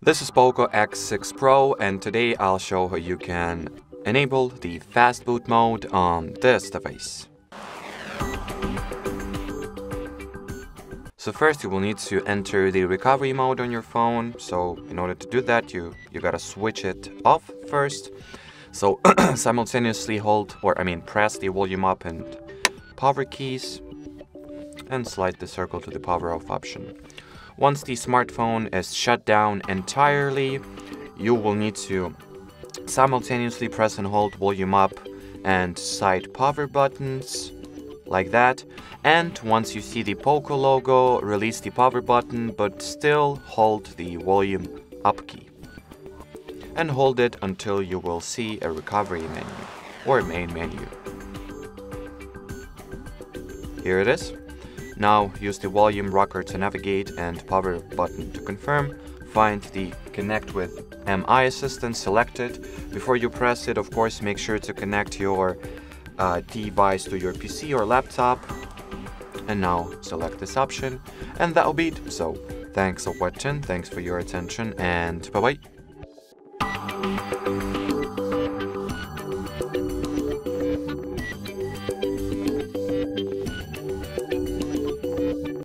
This is Poco X6 Pro and today I'll show how you can enable the fastboot mode on this device. So first you will need to enter the recovery mode on your phone. So in order to do that you, you gotta switch it off first. So simultaneously hold or I mean press the volume up and power keys and slide the circle to the power off option. Once the smartphone is shut down entirely, you will need to simultaneously press and hold volume up and side power buttons like that. And once you see the Poco logo, release the power button, but still hold the volume up key. And hold it until you will see a recovery menu or main menu. Here it is. Now use the volume rocker to navigate and power button to confirm. Find the connect with MI assistant selected. Before you press it, of course, make sure to connect your uh, device to your PC or laptop. And now select this option and that'll be it. So thanks for watching, thanks for your attention and bye bye.